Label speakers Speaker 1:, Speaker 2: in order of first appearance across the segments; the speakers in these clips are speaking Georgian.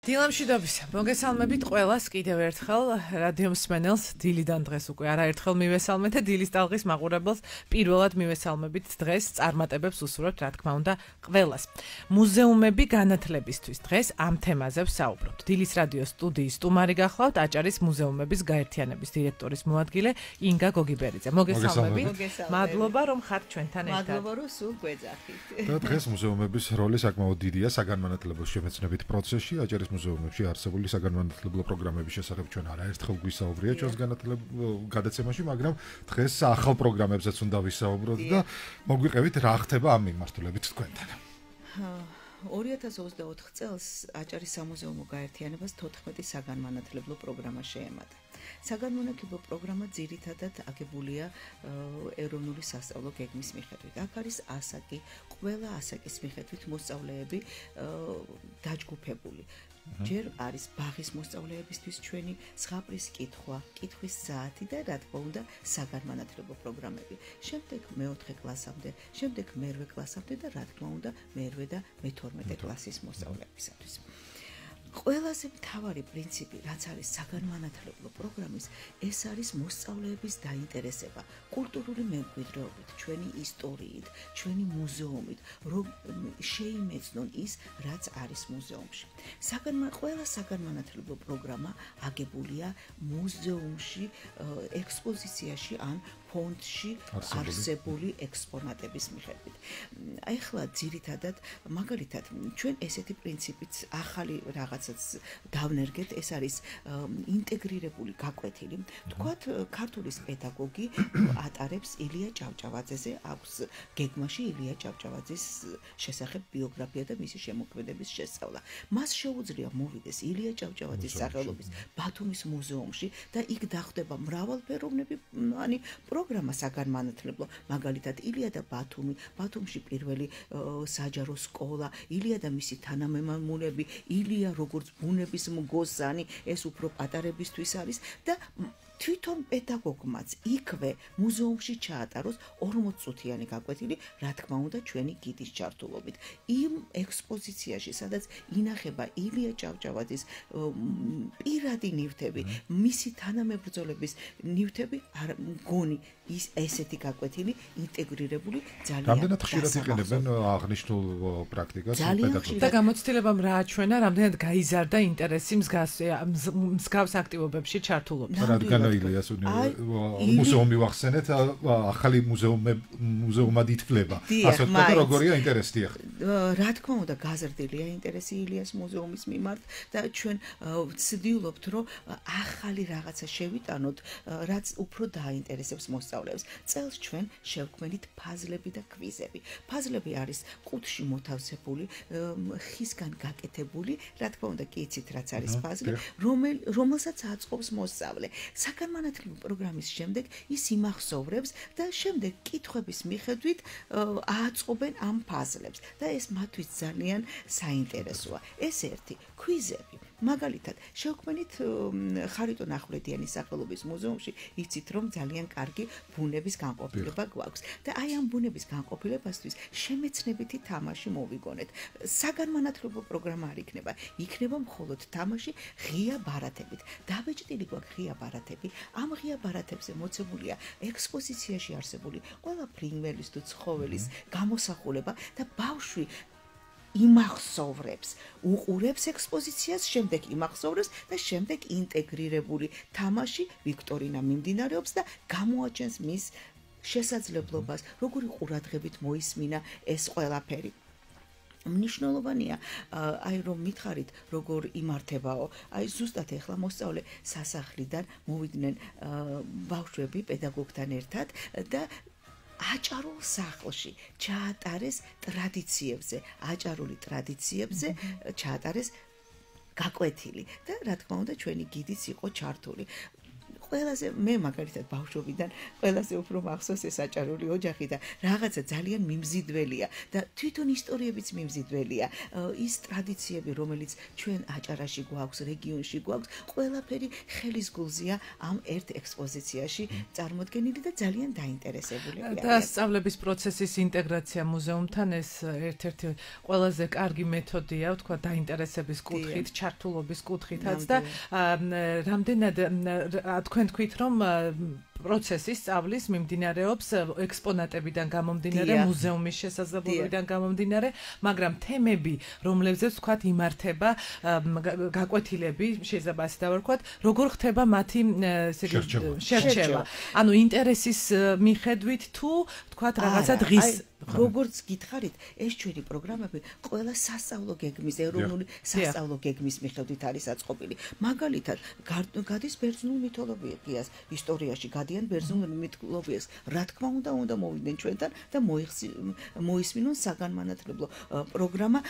Speaker 1: დილამშვიდობის. მოგესალმებით ყველას კიდევ ერთხელ რადიო მსმენელს დილიდან დღეს უკვე არაერთხელ მივესალმეთ და დილის ტალღის მაყურებელს პირველად მივესალმებით დღეს წარმატებებს უსურვებთ რა თქმა უნდა ყველას. მუზეუმები განათლებისთვის დღეს ამ თემაზე ვსაუბრობთ. დილის რადიო სტუდიის სტუმარი გახლავთ აჭარის მუზეუმების გაერთიანების დირექტორის მოადგილე ინგა გოგიბერიძე. მოგესალმებით. მადლობა რომ ხართ ჩვენთან ერთად.
Speaker 2: მადლობა რომ სულ გვეძახით.
Speaker 3: და დღეს მუზეუმების როლი საკმაოდ დიდია საგანმანათლებლო შემეცნებით პროცესში აჭარის მუზეუმებში არსებული საგანმანათლებლო პროგრამების შესახებ ჩვენ არაერთხელ გვისაუბრია ჩვენს განათლებო გადაცემაში, მაგრამ დღეს ახალ პროგრამებზეც უნდა ვისაუბროთ და მოგვიყევით რა ხდება ამ მიმართულებით თქვენთან.
Speaker 2: 2024 წელს აჭარის სამუზეუმო გაერთიანებას 14 საგანმანათლებლო პროგრამა შეემატა. საგანმანათლებლო პროგრამა ძირითადად აგებულია ეროვნული სასწავლო გეგმის მიხედვით. აქ არის ასაკი, ყველა ასაკის მიხედვით მოსწავლეები დაჯგუფებული. ჯერ არის ბაღის მოსწავლეებისთვის ჩვენი ზღაპრის კითხვა, კითხვის საათი და რა თქმა უნდა საგანმანათლებლო პროგრამები. შემდეგ მეოთხე კლასამდე, შემდეგ მერვე კლასამდე და რა თქმა უნდა მერვე და მე-12 კლასის მოსწავლეებისათვის. ყველაზე მთავარი პრინციპი, რაც არის საგანმანათლებლო პროგრამის, ეს არის მოსწავლეების დაინტერესება კულტურული მემკვიდრეობით, ჩვენი ისტორიით, ჩვენი მუზეუმით, რომ შეიმეცნონ ის, რაც არის მუზეუმში. საგანმან ყველა საგანმანათლებლო პროგრამა აგებულია მუზეუმში, ექსპოზიციაში ან ფონდში არსებული ექსპონატების მიხედვით. აი ახლა ძირითადად მაგალითად ჩვენ ესეთი პრინციპით ახალი რაღაცაც დავნერგეთ, ეს არის ინტეგრირებული გაკვეთილი. თქვათ ქართულის პედაგოგი ატარებს ილია ჭავჭავაძეზე აქვს გეგმაში ილია ჭავჭავაძის შესახებ ბიოგრაფია და მისი შემოქმედების შესწავლა. მას შეუძლია მოვიდეს ილია ჭავჭავაძის სახელობის ბათუმის მუზეუმში და იქ დახვდება მრავალფეროვნებიანი პროგრამა საგანმანათლებლო მაგალითად ილია და ბათუმი ბათუმში პირველი საჯარო სკოლა ილია და მისი თანამემამულები ილია როგორც ბუნების მგოსანი ეს უფრო პატარებისთვის არის და თვითონ პედაგოგმაც იქვე მუზეუმში ჩაატაროს 40 წუთიანი გაკვეთილი, რა თქმა უნდა, ჩვენი გიდის ჩართულობით. იმ ექსპოზიციაში, სადაც ინახება ილია ჭავჭავაძის პირადი ნივთები, მისი თანამებრძოლების ნივთები, არ მგონი ის ესეთი გაკვეთილი ინტეგრირებული ძალიან
Speaker 3: რამდენად ხშირად იყენებენ აღნიშნულ პრაქტიკას
Speaker 1: პედაგოგები და გამოცდილებამ რა აჩვენა, რამდენად გაიზარდა ინტერესი მსგავს მსგავს აქტივობებში ჩართულობაზე.
Speaker 3: რადგან ილიას მუზეუმი ვახსენეთ ახალი მუზეუმი მუზეუმად ითვლება. ასე ვთქვა და როგორია ინტერესი დიახ
Speaker 2: რა თქმა უნდა გაზრდილია ინტერესი ილიას მუზეუმის მიმართ და ჩვენ ვცდილობთ რომ ახალი რაღაცა შევიტანოთ რაც უფრო დაინტერესებს მოსწავლეებს. წელს ჩვენ შევქმნით ფაზლები და კვიზები ფაზლები არის ყუთში მოთავსებული ხისგან გაკეთებული რა თქმა უნდა კი იცით რაც არის ფაზლი რომელ რომელსაც აწყობს მოსწავლე საგანმანათლებლო პროგრამის შემდეგ ის იმახსოვრებს და შემდეგ კითხვების მიხედვით ააწყობენ ამ ფაზლებს და ეს მათთვის ძალიან საინტერესოა. ეს ერთი კვიზები მაგალითად, შევქმნით ხარიტონ ახვლედიანის სახელობის მუზეუმში, იცით რომ ძალიან კარგი ბუნების განყოფილება გვაქვს და აი ამ ბუნების განყოფილებასთვის შემეცნებითი თამაში მოვიგონეთ. საგანმანათლებლო პროგრამა არ იქნება, იქნება მხოლოდ თამაში ღია ბარათებით. დაბეჭდილი გვაქვს ღია ბარათები. ამ ღია ბარათებზე მოცემულია ექსპოზიციაში არსებული ყველა ფრინველის თუ ცხოველის გამოსახულება და ბავშვი იმახსოვრებს, უყურებს ექსპოზიციას, შემდეგ იმახსოვრებს და შემდეგ ინტეგრირებული თამაში ვიქტორინა მიმდინარეობს და გამოაჩენს მის შესაძლებლობას, როგორი ყურადღებით მოისმინა ეს ყველაფერი. მნიშვნელოვანია აი რომ მითხარით როგორ იმართებაო აი ზუსტად ეხლა მოსწავლე სასახლიდან მოვიდნენ ბავშვები პედაგოგთან ერთად და აჭარულ სახლში ჩაატარეს ტრადიციებზე, აჭარული ტრადიციებზე ჩაატარეს გაკვეთილი და რა თქმა უნდა ჩვენი გიდიც იყო ჩართული. ყველაზე მე მაგალითად ბავშვობიდან ყველაზე უფრო მახსოვს ეს აჭარული ოჯახი და რაღაცა ძალიან მიმზიდველია და თვითონ ისტორიებიც მიმზიდველია. ის ტრადიციები, რომელიც ჩვენ აჭარაში გვაქვს, რეგიონში გვაქვს, ყველაფერი ხელის გულზია ამ ერთ ექსპოზიციაში წარმოდგენილი და ძალიან დაინტერესებული.
Speaker 1: და სწავლების პროცესის ინტეგრაცია მუზეუმთან ეს ერთ-ერთი ყველაზე კარგი მეთოდია, თქვა დაინტერესების კუთხით, ჩართულობის კუთხითაც და რამდენად თქვენ თქვით რომ პროცესი სწავლის მიმდინარეობს ექსპონატებიდან გამომდინარე, მუზეუმის შესაძლებლობიდან გამომდინარე, მაგრამ თემები, რომლებზეც ვთქვათ იმართება გაკვეთილები, შეიძლება ასე დავარქვათ, როგორ ხდება მათი შერჩევა. ანუ ინტერესის მიხედვით თუ ვთქვათ რაღაცა დღის
Speaker 2: როგორც გითხარით, ეს ჩვენი პროგრამები ყველა სასწავლო გეგმის, ეროვნული სასწავლო გეგმის მიხედვით არის აწყობილი. მაგალითად, გადის ბერძნულ მითოლოგიას, ისტორიაში გადიან ბერძნულ მითოლოგიას. რა თქმა უნდა, უნდა მოვიდნენ ჩვენთან და მოისმინონ საგანმანათლებლო პროგრამა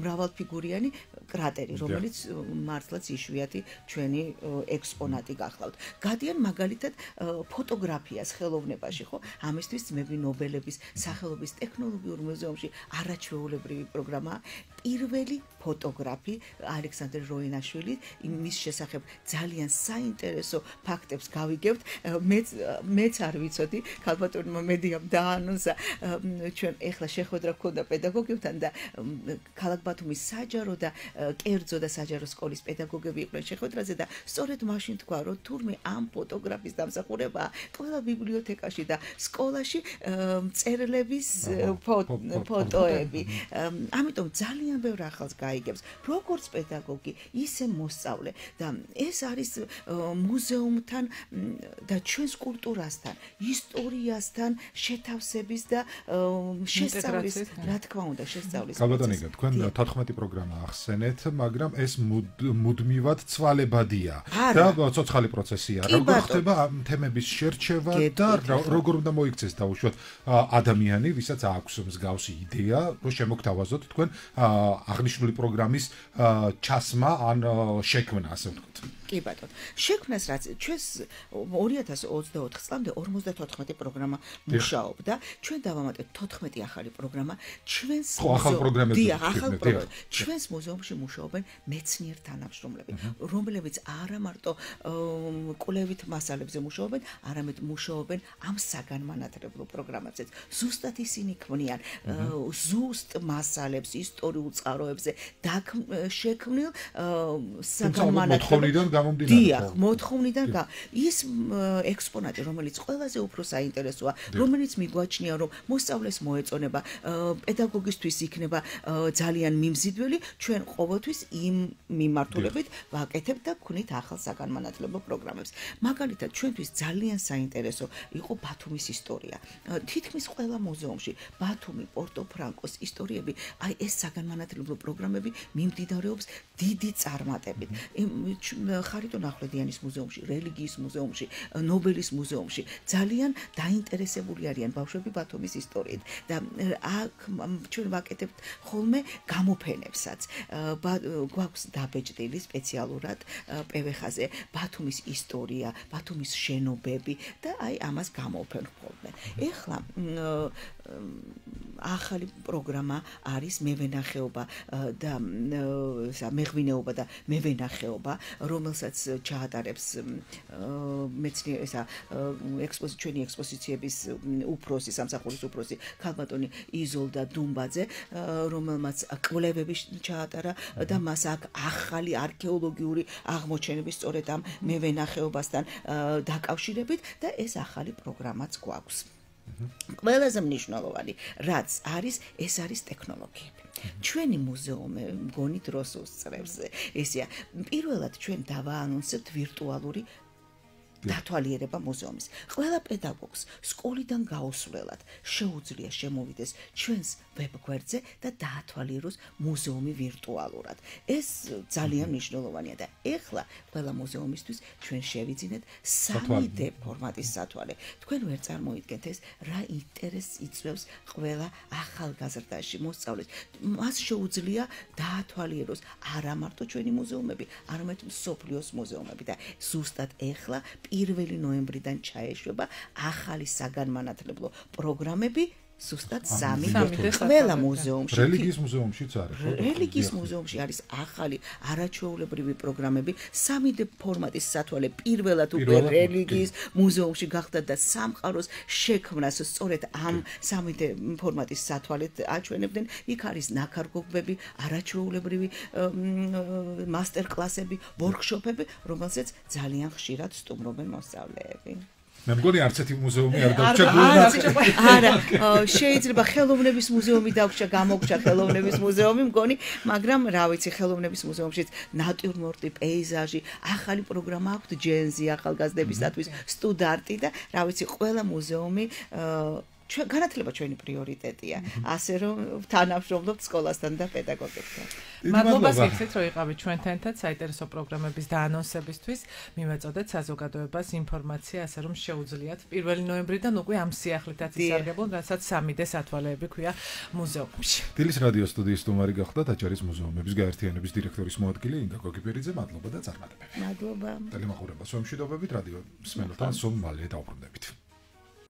Speaker 2: მრავალფიგურიანი კრატერი, რომელიც მართლაც იშვიათი ჩვენი ექსპონატი გახლავთ. გადიან მაგალითად ფოტოგრაფიას ხელოვნებაში, ხო? ამისთვის ძმები ნობელების სახელობის ტექნოლოგიურ მუზეუმში არაჩვეულებრივი პროგრამა პირველი ფოტოგრაფი ალექსანდრე როინაშვილი იმის შესახებ ძალიან საინტერესო ფაქტებს გავიგებთ. მეც მეც არ ვიცოდი ქალბატონმა მედიამ დაანონსა. ჩვენ ეხლა შეხვედრა გქონდა პედაგოგებთან და ქალაქ ბათუმის საჯარო და კერძო და საჯარო სკოლის პედაგოგები იყვნენ შეხვედრაზე და სწორედ მაშინ თქვა რომ თურმე ამ ფოტოგრაფის დამსახურება ყველა ბიბლიოთეკაში და სკოლაში წერილების ფოტოები. ამიტომ ძალიან ბევრ ახალს გაიგებს. როგორც პედაგოგი ისე მოსწავლე. და ეს არის მუზეუმთან და ჩვენს კულტურასთან ისტორიასთან შეთავსების და შესწავლის რა თქმა უნდა შესწავლის
Speaker 3: გაბატონიკა თქვენ 14 პროგრამა ახსენეთ მაგრამ ეს მუდმივად ცვალებადია. და ცოცხალი პროცესია როგორ ხდება ამ თემების შერჩევა და როგორ უნდა მოიქცეს დაუშვათ ადამიანი ვისაც აქვს მსგავსი იდეა რომ შემოგთავაზოთ თქვენ აღნიშნული პროგრამის ჩასმა ან შექმნა ასე ვთქვათ.
Speaker 2: კი ბატონო. შექმნას რაც ჩვენს 2024 წლამდე 54 პროგრამა მუშაობდა. ჩვენ დავამატეთ 14 ახალი პროგრამა. ჩვენს
Speaker 3: ახალ პროგრამებში.
Speaker 2: ახალ პროგრამებში. ჩვენს მუზეუმში მუშაობენ მეცნიერ თანამშრომლები, რომლებიც არა მარტო კვლევით მასალებზე მუშაობენ, არამედ მუშაობენ ამ საგანმანათლებლო პროგრამებზეც. ზუსტად ისინი ქმნიან ზუსტ მასალებს, ისტორიულ წყაროებზე და შექმნილ
Speaker 3: საგანმანათლებლო გამომდინარე.
Speaker 2: დიახ, მოთხოვნიდან გა ის ექსპონატი, რომელიც ყველაზე უფრო საინტერესოა, რომელიც მიგვაჩნია, რომ მოსწავლეს მოეწონება, პედაგოგისთვის იქნება ძალიან მიმზიდველი, ჩვენ ყოველთვის იმ მიმართულებით ვაკეთებ და ვქნით ახალ საგანმანათლებლო პროგრამებს. მაგალითად, ჩვენთვის ძალიან საინტერესო იყო ბათუმის ისტორია. თითქმის ყველა მუზეუმში ბათუმი, პორტო-ფრანკოს ისტორიები, აი ეს საგანმანათლებლო პროგრამები მიმდიდარეობს დიდი წარმატებით. ხარიტონ ახვლედიანის მუზეუმში, რელიგიის მუზეუმში, ნობელის მუზეუმში ძალიან დაინტერესებული არიან ბავშვები ბათუმის ისტორიით და აქ ჩვენ ვაკეთებთ ხოლმე გამოფენებსაც. გვაქვს დაბეჭდილი სპეციალურად პვხ-ზე ბათუმის ისტორია, ბათუმის შენობები და აი ამას გამოფენ ხოლმე. ეხლა ახალი პროგრამა არის მევენახეობა და მეღვინეობა და მევენახეობა, რომელსაც ჩაატარებს მეცნიერ ესა ექსპოზიცია ჩვენი ექსპოზიციების უფროსი, სამსახურის უფროსი ქალბატონი იზოლდა დუმბაძე, რომელმაც კვლევები ჩაატარა და მას აქ ახალი არქეოლოგიური აღმოჩენები სწორედ ამ მევენახეობასთან დაკავშირებით და ეს ახალი პროგრამაც გვაქვს. ყველაზე მნიშვნელოვანი რაც არის ეს არის ტექნოლოგიები. ჩვენი მუზეუმი მგონი დროს უსწრებს. ესეა პირველად ჩვენ დავაანონსებთ ვირტუალური დათვალიერება მუზეუმის. ყველა პედაგოგს სკოლიდან გაუსვლელად შეუძლია შემოვიდეს ჩვენს ვებგვერდზე და დაათვალიეროს მუზეუმი ვირტუალურად. ეს ძალიან მნიშვნელოვანია და ეხლა ყველა მუზეუმისთვის ჩვენ შევიძინეთ 3D ფორმატის სათვალე. თქვენ ვერ წარმოიდგენთ ეს რა ინტერესს იწვევს ყველა ახალგაზრდაში მოსწავლეს. მას შეუძლია დაათვალიეროს არა მარტო ჩვენი მუზეუმები, არამედ მსოფლიოს მუზეუმები და ზუსტად ეხლა 1 ნოემბრიდან ჩაეშვება ახალი საგანმანათლებლო პროგრამები ზუსტად 3 ყველა მუზეუმში
Speaker 3: რელიგიის მუზეუმშიც არის ხო
Speaker 2: რელიგიის მუზეუმში არის ახალი არაჩვეულებრივი პროგრამები 3D ფორმატის სათვალე პირველად უკვე რელიგიის მუზეუმში გახდა და სამყაროს შექმნას სწორედ ამ 3D ფორმატის სათვალეთ აჩვენებდნენ. იქ არის ნაკარგობები არაჩვეულებრივი მასტერ კლასები ვორქშოპები რომელზეც ძალიან ხშირად სტუმრობენ მოსწავლეები
Speaker 3: მე მგონი არც ერთი მუზეუმი არ გულნაცვლად.
Speaker 2: არა, შეიძლება ხელოვნების მუზეუმი დაგვჭა, გამოგჭა ხელოვნების მუზეუმი, მგონი, მაგრამ რა ვიცი, ხელოვნების მუზეუმშიც ნატურმორტი, პეიზაჟი, ახალი პროგრამა აქვს ჯენზი ახალგაზრდებისათვის, სტუდენტი და რა ვიცი, ყველა მუზეუმი ჩვენ განათლება ჩვენი პრიორიტეტია. ასე რომ თანამშრომლობთ სკოლასთან და პედაგოგებთან.
Speaker 1: მადლობა გიქცეთ რომ იყავით ჩვენთან ერთად საინტერესო პროგრამების დაანონსებისთვის. მივეწოდეთ საზოგადოებას ინფორმაცია, ასე რომ შეუძლიათ 1 ნოემბრიდან უკვე ამ სიახლითაც ისარგებლონ, რასაც 3D სათვალეები ქვია მუზეუმში.
Speaker 3: დილის რადიო სტუდიის სტუმარი გახდათ აჭარის მუზეუმების გაერთიანების დირექტორის მოადგილე ინგა გოგიბერიძე. მადლობა და წარმატებები.
Speaker 2: მადლობა.
Speaker 3: ტელემახურებას ვემშვიდობებით რადიო სმენელთან სულ მალე დავბრუნდებით.